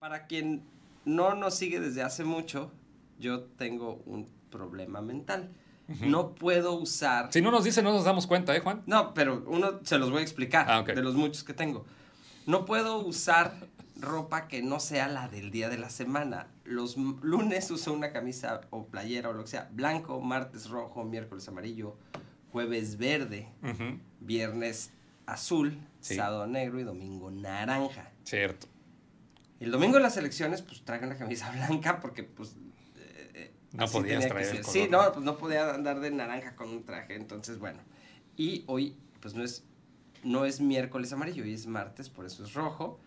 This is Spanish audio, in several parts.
Para quien no nos sigue desde hace mucho, yo tengo un problema mental. No puedo usar... Si no nos dice, no nos damos cuenta, ¿eh, Juan? No, pero uno se los voy a explicar Ah, de los muchos que tengo. No puedo usar ropa que no sea la del día de la semana. Los lunes uso una camisa o playera o lo que sea, blanco, martes rojo, miércoles amarillo, jueves verde, viernes azul, Sí. sábado negro y domingo naranja. Cierto. El domingo en las elecciones, pues traigo una camisa blanca porque, pues. eh, eh, No podías traer el color, Sí, ¿no? pues no podía andar de naranja con un traje, entonces bueno. Y hoy, pues no es, no es miércoles amarillo, hoy es martes, por eso es rojo.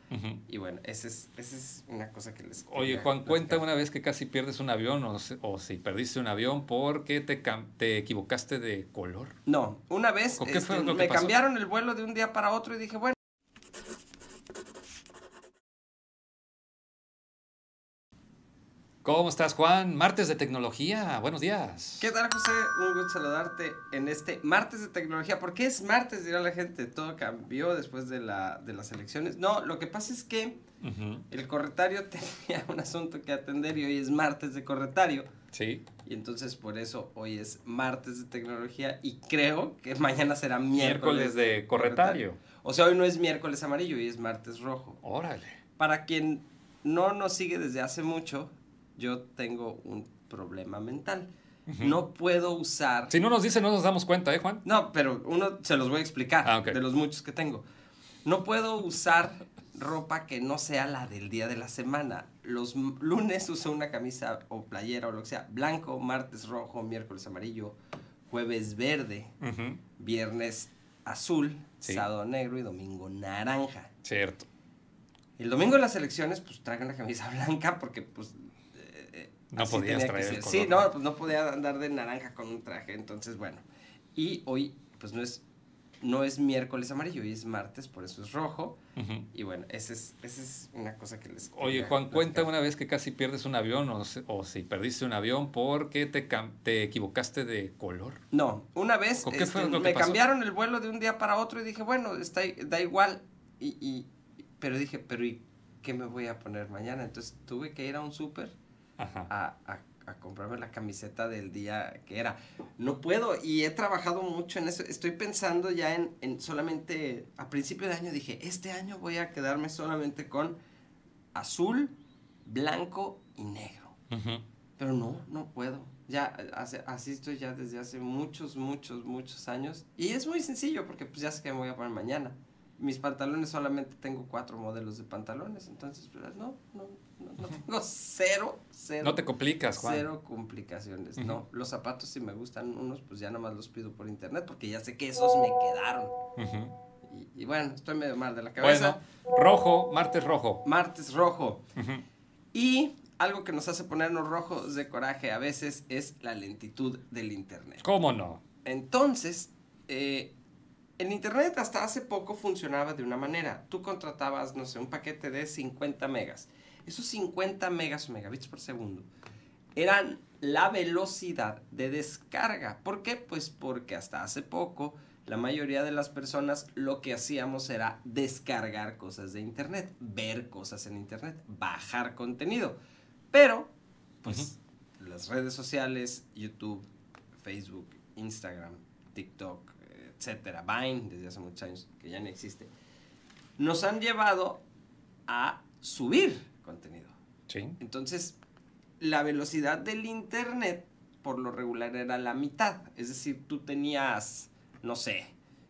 Y bueno, esa es, esa es una cosa que les. Oye, Juan, cuenta una vez que casi pierdes un avión o, si- o si perdiste un avión porque te, cam- te equivocaste de color. No, una vez ¿Con qué fue este, me pasó? cambiaron el vuelo de un día para otro y dije, bueno. ¿Cómo estás, Juan? Martes de tecnología. Buenos días. ¿Qué tal, José? Un gusto saludarte en este martes de tecnología. ¿Por qué es martes? Dirá la gente. Todo cambió después de, la, de las elecciones. No, lo que pasa es que el corretario tenía un asunto que atender y hoy es martes de corretario. Sí. Y entonces por eso hoy es martes de tecnología y creo que mañana será Miércoles miércoles, de corretario. O sea, hoy no es miércoles amarillo, hoy es martes rojo. Órale. Para quien no nos sigue desde hace mucho, yo tengo un problema mental. No puedo usar... Si no nos dice, no nos damos cuenta, ¿eh, Juan? No, pero uno se los voy a explicar Ah, de los muchos que tengo. No puedo usar ropa que no sea la del día de la semana. Los lunes uso una camisa o playera o lo que sea, blanco, martes rojo, miércoles amarillo, jueves verde, viernes azul, Sí. sábado negro y domingo naranja. Cierto. El domingo en las elecciones, pues traigo una camisa blanca porque, pues. No así podías traer el color, Sí, ¿no? pues no podía andar de naranja con un traje, entonces bueno. Y hoy, pues no es, no es miércoles amarillo, hoy es martes, por eso es rojo. Y bueno, esa es, esa es una cosa que les. Oye, Juan, cuenta una vez que casi pierdes un avión o, si- o si perdiste un avión porque te, te equivocaste de color. No, una vez ¿Con qué fue este, me pasó? cambiaron el vuelo de un día para otro y dije, bueno, está, da igual. Y, y, pero dije, pero ¿y qué me voy a poner mañana? Entonces tuve que ir a un súper. A, a- a comprarme la camiseta del día que era. No puedo y he trabajado mucho en eso. Estoy pensando ya en, en solamente, a principio de año dije, este año voy a quedarme solamente con azul, blanco y negro. Ujú. Pero no, no puedo. Ya hace, así estoy ya desde hace muchos, muchos, muchos años. Y es muy sencillo porque pues ya sé que me voy a poner mañana. Mis pantalones solamente tengo cuatro modelos de pantalones. Entonces, pues, no, no, no, tengo cero, cero. No te complicas, Juan. Cero complicaciones, no. Los zapatos si me gustan unos, pues ya nomás los pido por internet porque ya sé que esos me quedaron. Y, y bueno, estoy medio mal de la cabeza. Bueno, rojo, martes rojo. Martes rojo. Y algo que nos hace ponernos rojos de coraje a veces es la lentitud del internet. ¿Cómo no? Entonces, eh, el internet hasta hace poco funcionaba de una manera. Tú contratabas, no sé, un paquete de 50 megas. Esos 50 megas o megabits por segundo eran la velocidad de descarga. ¿Por qué? Pues porque hasta hace poco la mayoría de las personas lo que hacíamos era descargar cosas de internet, ver cosas en internet, bajar contenido. Pero, pues, las redes sociales, YouTube, Facebook, Instagram, TikTok, etcétera, Vine, desde hace muchos años, que ya no existe, nos han llevado a subir contenido. Sí. Entonces, la velocidad del internet por lo regular era la mitad. Es decir, tú tenías, no sé,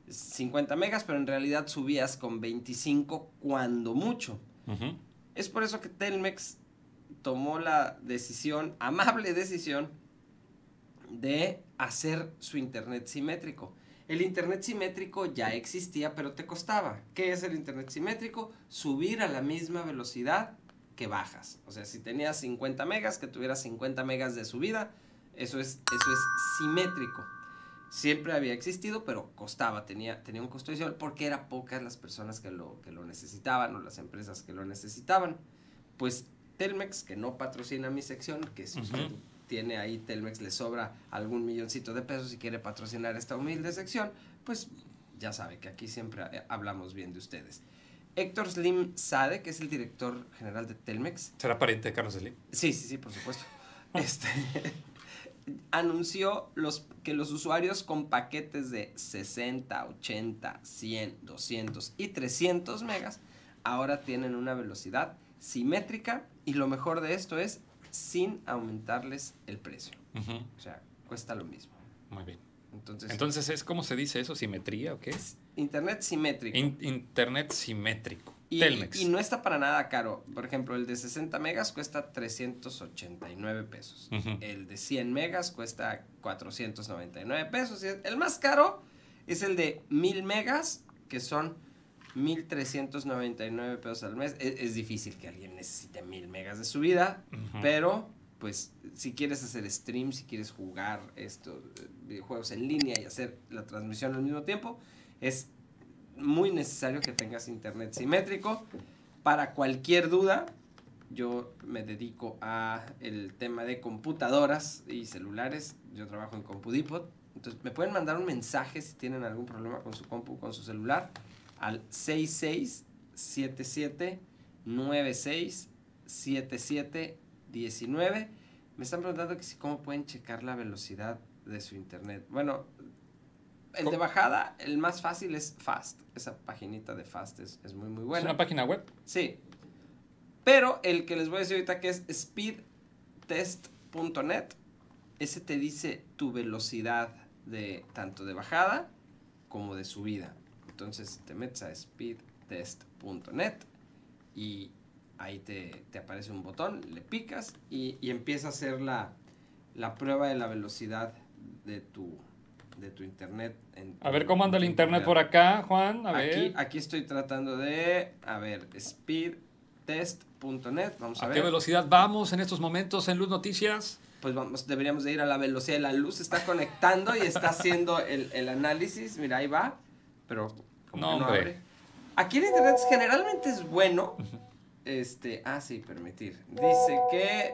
50 megas, pero en realidad subías con 25 cuando mucho. Es por eso que Telmex tomó la decisión, amable decisión, de hacer su internet simétrico. El internet simétrico ya existía, pero te costaba. ¿Qué es el internet simétrico? Subir a la misma velocidad que bajas. O sea, si tenías 50 megas, que tuvieras 50 megas de subida, eso es, eso es simétrico. Siempre había existido, pero costaba, tenía, tenía un costo adicional porque eran pocas las personas que lo, que lo necesitaban o las empresas que lo necesitaban. Pues Telmex, que no patrocina mi sección, que si usted tiene ahí Telmex, le sobra algún milloncito de pesos y quiere patrocinar esta humilde sección, pues ya sabe que aquí siempre eh, hablamos bien de ustedes. Héctor Slim Sade, que es el director general de Telmex. ¿Será pariente de Carlos Slim? Sí, sí, sí, por supuesto. este, anunció los, que los usuarios con paquetes de 60, 80, 100, 200 y 300 megas ahora tienen una velocidad simétrica y lo mejor de esto es sin aumentarles el precio. O sea, cuesta lo mismo. Muy bien. Entonces, Entonces, ¿es cómo se dice eso? ¿Simetría o qué? es internet simétrico. In- internet simétrico. Y, Telmex. y no está para nada caro. Por ejemplo, el de 60 megas cuesta 389 pesos. El de 100 megas cuesta 499 pesos. Y el más caro es el de 1000 megas, que son 1399 pesos al mes. Es, es difícil que alguien necesite 1000 megas de subida, Ujú. pero pues si quieres hacer stream, si quieres jugar estos videojuegos en línea y hacer la transmisión al mismo tiempo, es muy necesario que tengas internet simétrico. Para cualquier duda, yo me dedico a el tema de computadoras y celulares. Yo trabajo en Compudipod. Entonces, me pueden mandar un mensaje si tienen algún problema con su compu, con su celular, al 6677 96 77 19. Me están preguntando que si cómo pueden checar la velocidad de su internet. Bueno, el de bajada, el más fácil es Fast. Esa paginita de Fast es, es muy, muy ¿Es buena. una página web? Sí. Pero el que les voy a decir ahorita que es speedtest.net, ese te dice tu velocidad de tanto de bajada como de subida. Entonces te metes a speedtest.net y ahí te, te aparece un botón, le picas y, y empieza a hacer la, la prueba de la velocidad de tu, de tu internet. en A ver cómo anda el internet por acá, Juan. A Aquí, ver. aquí estoy tratando de, a ver, speedtest.net, vamos a, ¿A ver. qué velocidad vamos en estos momentos en Luz Noticias? Pues vamos, deberíamos de ir a la velocidad de la luz, está conectando y está haciendo el, el análisis, mira, ahí va, pero como No, que no abre. Aquí el internet generalmente es bueno, este, ah, sí, permitir, dice que,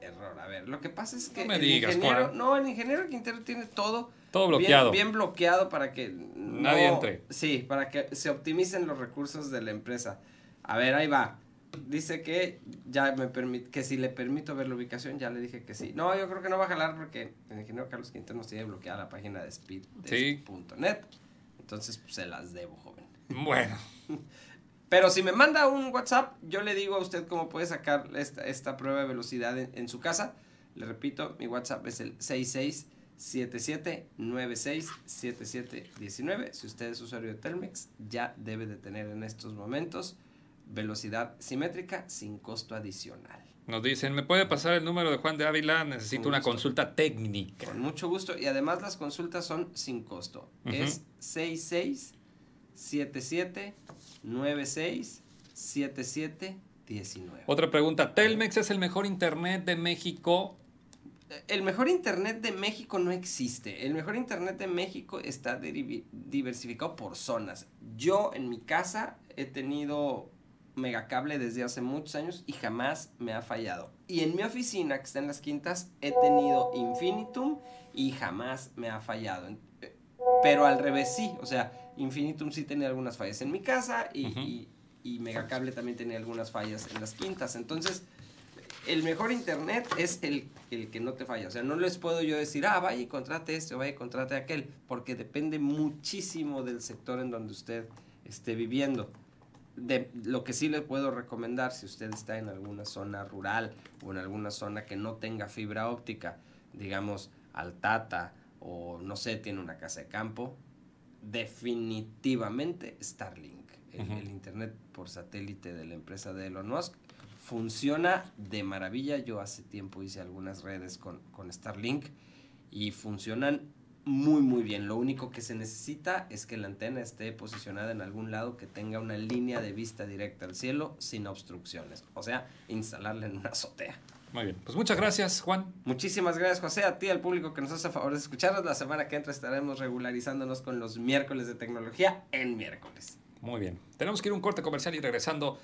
error, a ver, lo que pasa es que No me el digas, ingeniero, Juan. no, el ingeniero Quintero tiene todo Todo bien- bloqueado. Bien, bloqueado para que Nadie no- entre. Sí, para que se optimicen los recursos de la empresa. A ver, ahí va. Dice que ya me permite, que si le permito ver la ubicación, ya le dije que sí. No, yo creo que no va a jalar porque el ingeniero Carlos Quintero nos tiene bloqueada la página de speed.net. Entonces, pues, se las debo, joven. Bueno, Pero si me manda un WhatsApp, yo le digo a usted cómo puede sacar esta, esta prueba de velocidad en, en su casa. Le repito, mi WhatsApp es el 6677967719. Si usted es usuario de Telmex, ya debe de tener en estos momentos velocidad simétrica sin costo adicional. nos dicen, ¿me puede pasar el número de Juan de Ávila? Necesito una consulta técnica. Con mucho gusto. Y además las consultas son sin costo. Ujú. Es 6677967719. Otra pregunta, ¿Telmex es el mejor internet de México? El mejor internet de México no existe. El mejor internet de México está diversificado por zonas. Yo en mi casa he tenido megacable desde hace muchos años y jamás me ha fallado. Y en mi oficina, que está en las quintas, he tenido Infinitum y jamás me ha fallado. Eh, Pero al revés sí, o sea, Infinitum sí tenía algunas fallas en mi casa y, y, y Megacable también tenía algunas fallas en las quintas. Entonces, el mejor internet es el, el que no te falla. O sea, no les puedo yo decir, ah, vaya y contrate este o vaya y contrate aquel, porque depende muchísimo del sector en donde usted esté viviendo. De, lo que sí le puedo recomendar, si usted está en alguna zona rural o en alguna zona que no tenga fibra óptica, digamos Altata o no sé, tiene una casa de campo, definitivamente Starlink, el, internet por satélite de la empresa de Elon Musk, funciona de maravilla. Yo hace tiempo hice algunas redes con, con Starlink y funcionan muy muy bien. Lo único que se necesita es que la antena esté posicionada en algún lado que tenga una línea de vista directa al cielo sin obstrucciones. O sea, instalarla en una azotea. Muy bien, pues muchas gracias, Juan. Muchísimas gracias, José, a ti, al público que nos hace favor de escucharnos. La semana que entra estaremos regularizándonos con los miércoles de tecnología en miércoles. Muy bien. Tenemos que ir a un corte comercial y regresando.